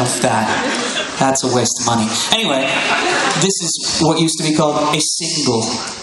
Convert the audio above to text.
of that. That's a waste of money. Anyway, this is what used to be called a single.